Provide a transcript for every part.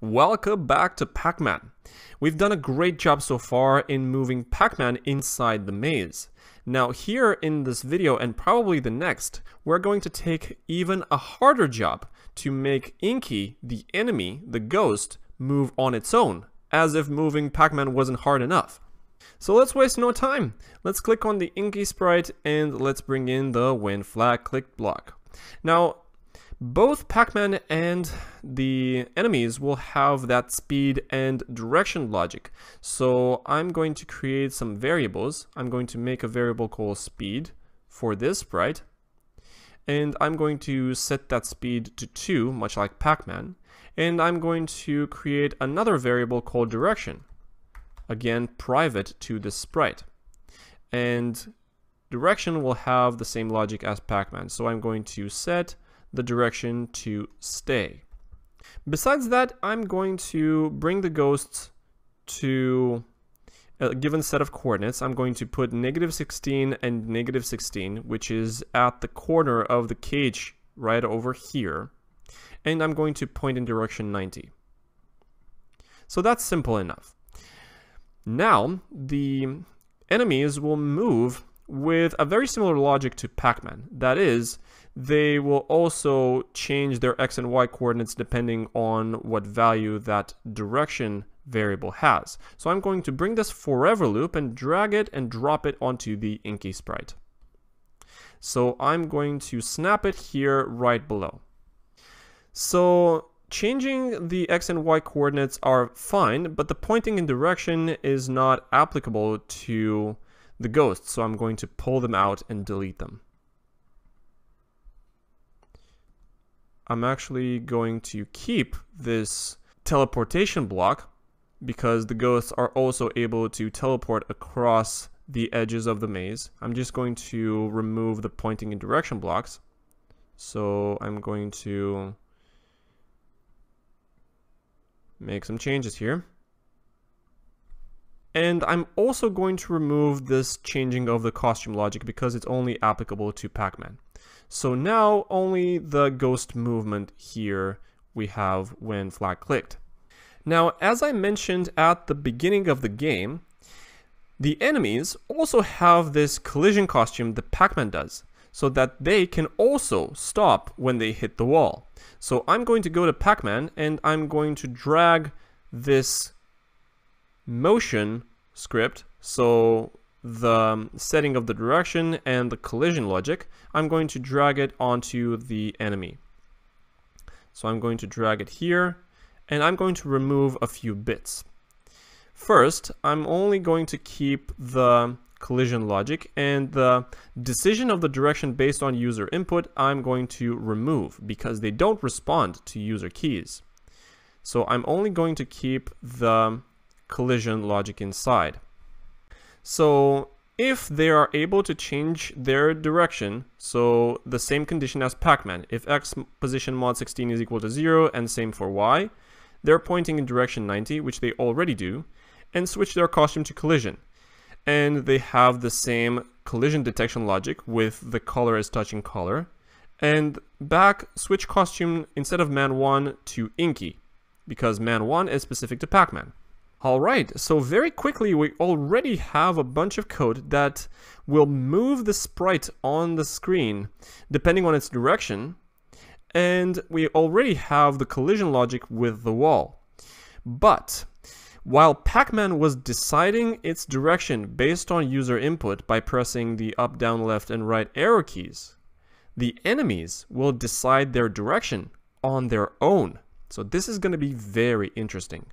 Welcome back to Pac-Man. We've done a great job so far in moving Pac-Man inside the maze. Now here in this video and probably the next, we're going to take even a harder job to make Inky, the enemy, the ghost, move on its own, as if moving Pac-Man wasn't hard enough. So let's waste no time. Let's click on the Inky sprite and let's bring in the when flag click block. Now, both Pac-Man and the enemies will have that speed and direction logic. So I'm going to create some variables. I'm going to make a variable called speed for this sprite. And I'm going to set that speed to 2, much like Pac-Man. And I'm going to create another variable called direction. Again, private to the sprite. And direction will have the same logic as Pac-Man. So I'm going to set the direction to stay. Besides that, I'm going to bring the ghosts to a given set of coordinates. I'm going to put negative 16 and negative 16, which is at the corner of the cage right over here. And I'm going to point in direction 90. So that's simple enough. Now, the enemies will move with a very similar logic to Pac-Man. That is, they will also change their x and y coordinates depending on what value that direction variable has. So I'm going to bring this forever loop and drag it and drop it onto the Inky sprite. So I'm going to snap it here right below. So changing the x and y coordinates are fine, but the pointing in direction is not applicable to the ghosts, so I'm going to pull them out and delete them. I'm actually going to keep this teleportation block because the ghosts are also able to teleport across the edges of the maze. I'm just going to remove the pointing and direction blocks. So I'm going to make some changes here. And I'm also going to remove this changing of the costume logic because it's only applicable to Pac-Man. So now only the ghost movement here we have when flag clicked. Now, as I mentioned at the beginning of the game, the enemies also have this collision costume that Pac-Man does, so that they can also stop when they hit the wall. So I'm going to go to Pac-Man and I'm going to drag this motion script, so the um, setting of the direction and the collision logic, I'm going to drag it onto the enemy. So I'm going to drag it here, and I'm going to remove a few bits. First, I'm only going to keep the collision logic and the decision of the direction based on user input I'm going to remove because they don't respond to user keys. So I'm only going to keep the collision logic inside. So if they are able to change their direction, so the same condition as Pac-Man, if x position mod 16 is equal to 0 and same for y, they're pointing in direction 90, which they already do, and switch their costume to collision. And they have the same collision detection logic with the color as touching color. And back switch costume instead of man 1 to Inky, because man 1 is specific to Pac-Man. Alright, so very quickly we already have a bunch of code that will move the sprite on the screen depending on its direction, and we already have the collision logic with the wall. But while Pac-Man was deciding its direction based on user input by pressing the up, down, left, and right arrow keys, the enemies will decide their direction on their own. So this is going to be very interesting.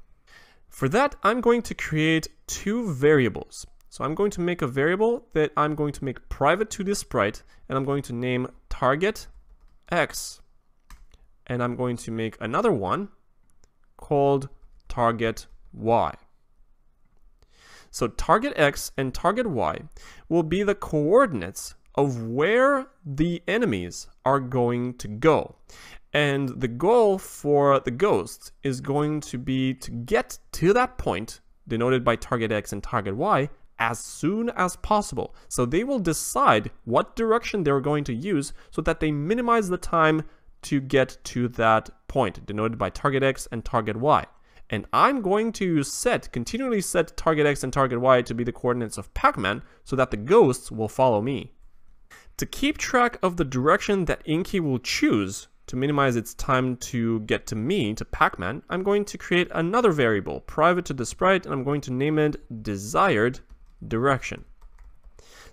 For that, I'm going to create two variables. So I'm going to make a variable that I'm going to make private to this sprite, and I'm going to name target x. And I'm going to make another one called target y. So target x and target y will be the coordinates of where the enemies are going to go. And the goal for the ghost is going to be to get to that point, denoted by target X and target Y, as soon as possible. So they will decide what direction they're going to use so that they minimize the time to get to that point, denoted by target X and target Y. And I'm going to set, continually set target X and target Y to be the coordinates of Pac-Man so that the ghosts will follow me. To keep track of the direction that Inky will choose to minimize its time to get to me, to Pac-Man, I'm going to create another variable private to the sprite and I'm going to name it desired direction.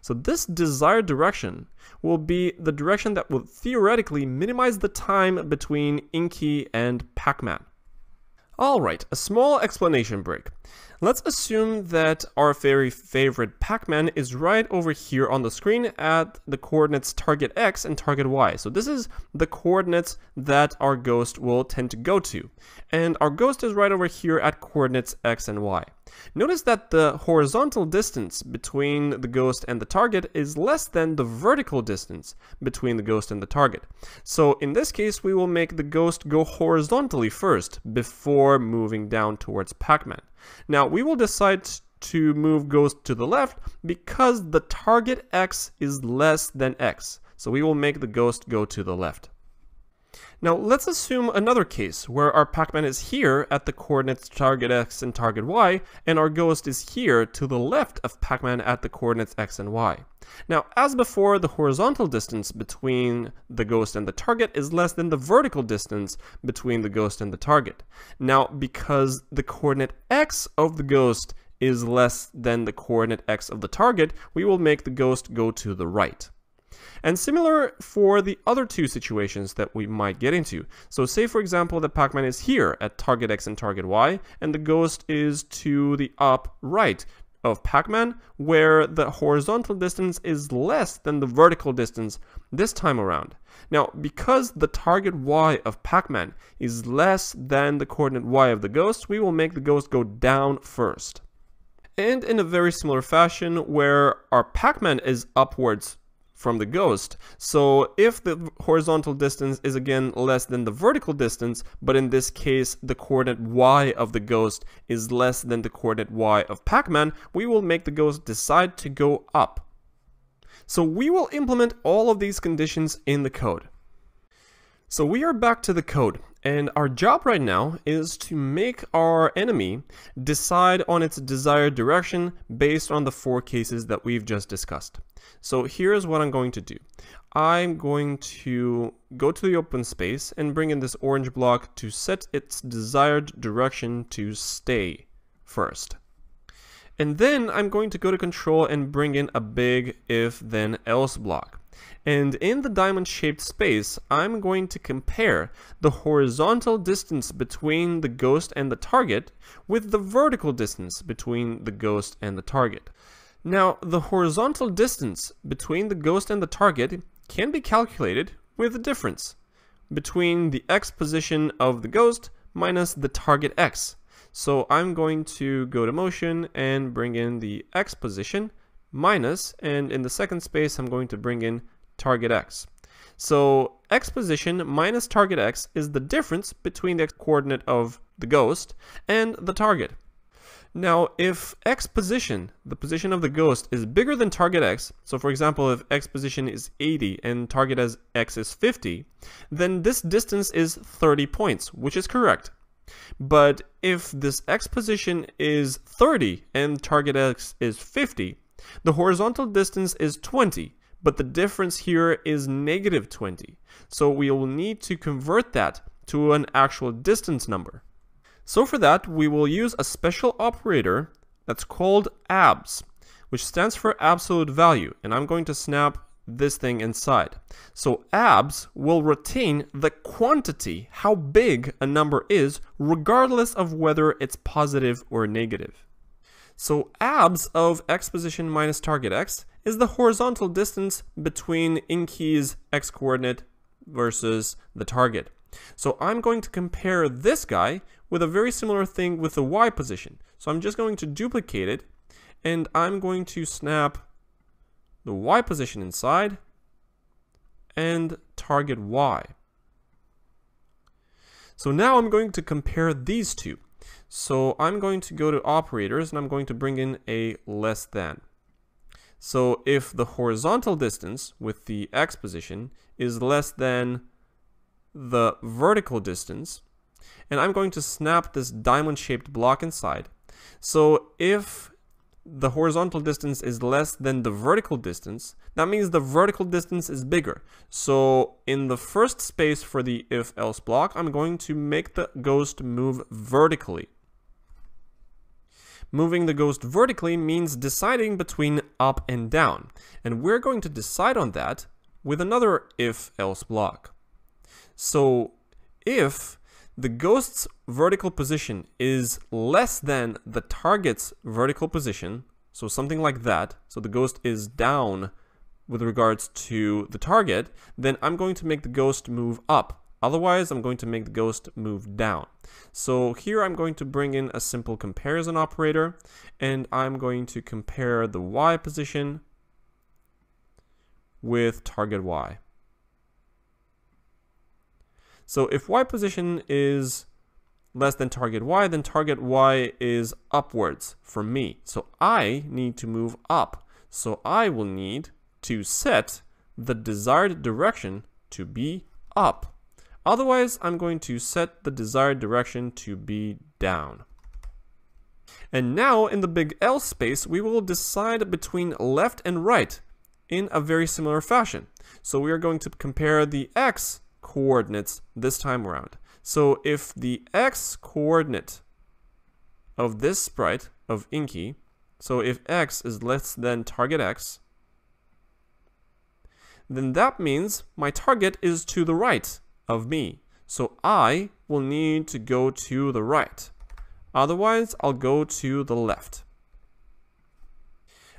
So this desired direction will be the direction that will theoretically minimize the time between Inky and Pac-Man. Alright, a small explanation break. Let's assume that our very favorite Pac-Man is right over here on the screen at the coordinates target X and target Y. So this is the coordinates that our ghost will tend to go to. And our ghost is right over here at coordinates X and Y. Notice that the horizontal distance between the ghost and the target is less than the vertical distance between the ghost and the target. So in this case, we will make the ghost go horizontally first before moving down towards Pac-Man. Now we will decide to move ghost to the left because the target X is less than X. So we will make the ghost go to the left. Now let's assume another case where our Pac-Man is here at the coordinates target x and target y, and our ghost is here to the left of Pac-Man at the coordinates x and y. Now as before, the horizontal distance between the ghost and the target is less than the vertical distance between the ghost and the target. Now because the coordinate x of the ghost is less than the coordinate x of the target, we will make the ghost go to the right. And similar for the other two situations that we might get into. So say for example that Pac-Man is here at target X and target Y, and the ghost is to the up right of Pac-Man, where the horizontal distance is less than the vertical distance this time around. Now, because the target Y of Pac-Man is less than the coordinate Y of the ghost, we will make the ghost go down first. And in a very similar fashion, where our Pac-Man is upwards from the ghost. So if the horizontal distance is again less than the vertical distance, but in this case the coordinate y of the ghost is less than the coordinate y of Pac-Man, we will make the ghost decide to go up. So we will implement all of these conditions in the code. So we are back to the code, and our job right now is to make our enemy decide on its desired direction based on the four cases that we've just discussed. So here's what I'm going to do. I'm going to go to the open space and bring in this orange block to set its desired direction to stay first. And then I'm going to go to control and bring in a big if then else block. And in the diamond shaped space, I'm going to compare the horizontal distance between the ghost and the target with the vertical distance between the ghost and the target. Now, the horizontal distance between the ghost and the target can be calculated with a difference between the x position of the ghost minus the target x. So I'm going to go to motion and bring in the x position minus, and in the second space I'm going to bring in target x. So x position minus target x is the difference between the X coordinate of the ghost and the target. Now, if x position, the position of the ghost, is bigger than target x, so for example, if x position is 80 and target as x is 50, then this distance is 30 points, which is correct. But if this x position is 30 and target x is 50, the horizontal distance is 20, but the difference here is negative 20. So we will need to convert that to an actual distance number. So for that, we will use a special operator that's called abs, which stands for absolute value. And I'm going to snap this thing inside. So abs will retain the quantity, how big a number is, regardless of whether it's positive or negative. So abs of x position minus target x is the horizontal distance between Inky's x coordinate versus the target. So I'm going to compare this guy with a very similar thing with the Y position. So I'm just going to duplicate it and I'm going to snap the Y position inside and target Y. So now I'm going to compare these two. So I'm going to go to operators and I'm going to bring in a less than. So if the horizontal distance with the X position is less than the vertical distance, and I'm going to snap this diamond shaped block inside. So if the horizontal distance is less than the vertical distance, that means the vertical distance is bigger. So in the first space for the if else block, I'm going to make the ghost move vertically. Moving the ghost vertically means deciding between up and down. And we're going to decide on that with another if-else block. So if the ghost's vertical position is less than the target's vertical position, so something like that, so the ghost is down with regards to the target, then I'm going to make the ghost move up Otherwise, I'm going to make the ghost move down. So here I'm going to bring in a simple comparison operator, and I'm going to compare the Y position with target Y. So if Y position is less than target Y, then target Y is upwards for me. So I need to move up. So I will need to set the desired direction to be up. Otherwise, I'm going to set the desired direction to be down. And now in the big else space, we will decide between left and right in a very similar fashion. So we are going to compare the X coordinates this time around. So if the X coordinate of this sprite of Inky, so if X is less than target X, then that means my target is to the right of me. So I will need to go to the right. Otherwise, I'll go to the left.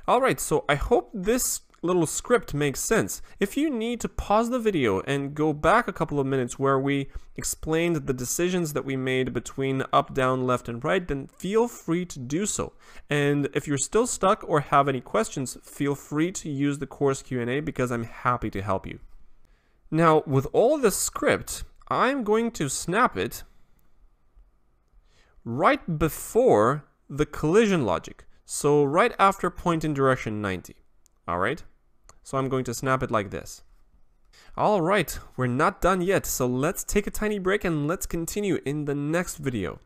Alright, so I hope this little script makes sense. If you need to pause the video and go back a couple of minutes where we explained the decisions that we made between up, down, left, and right, then feel free to do so. And if you're still stuck or have any questions, feel free to use the course Q&A because I'm happy to help you. Now, with all this script, I'm going to snap it right before the collision logic. So right after point in direction 90. All right. So I'm going to snap it like this. All right, we're not done yet. So let's take a tiny break and let's continue in the next video.